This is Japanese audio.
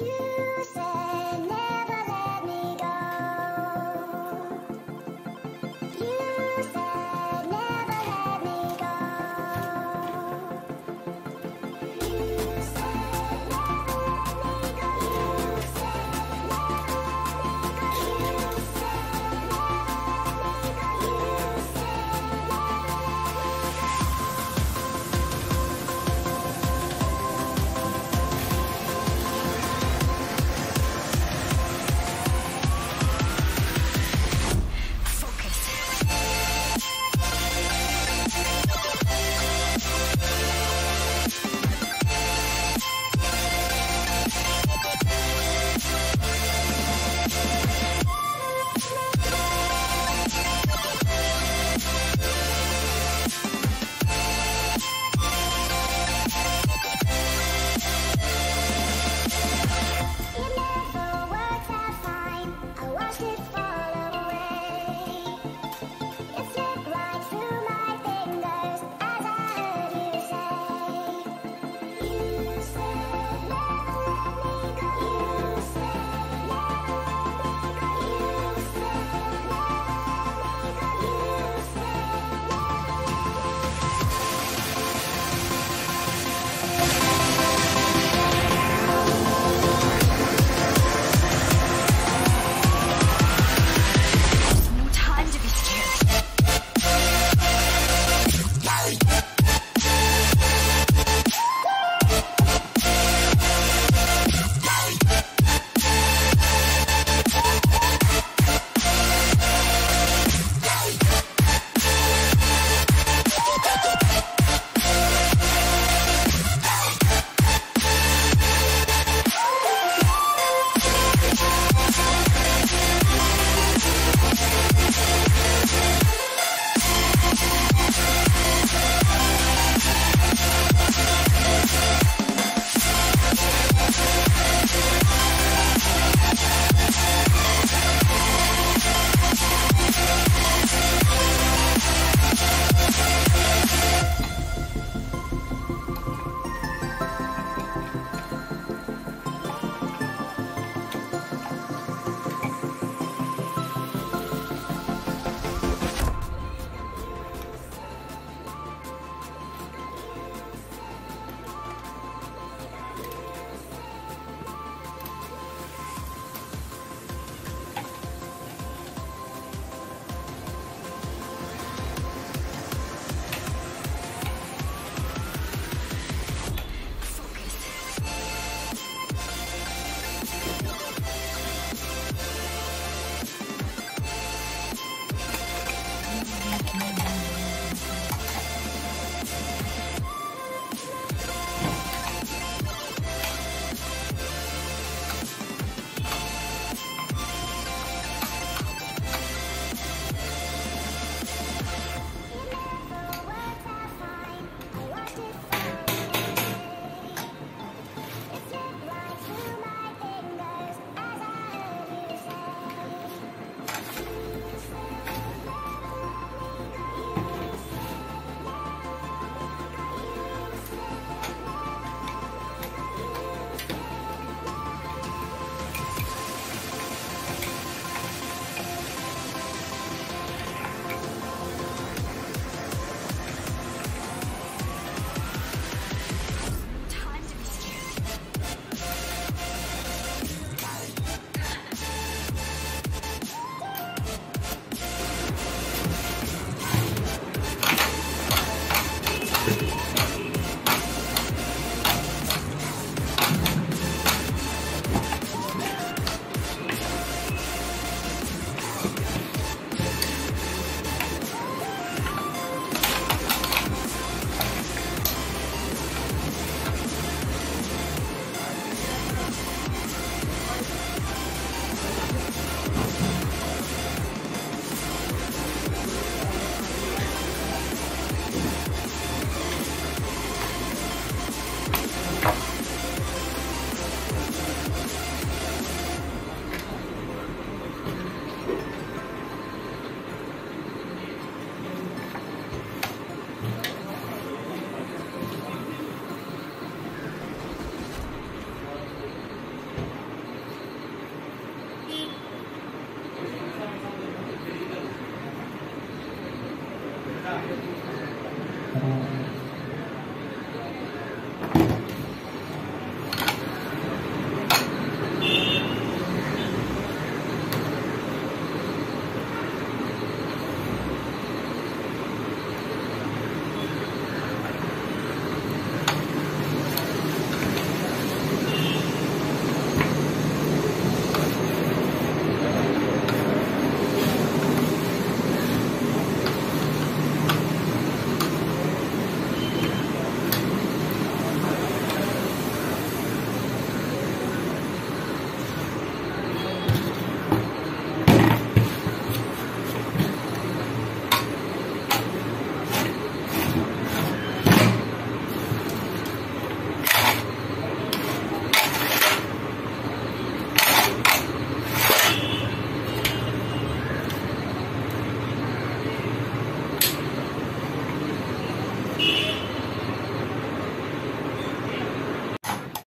You said.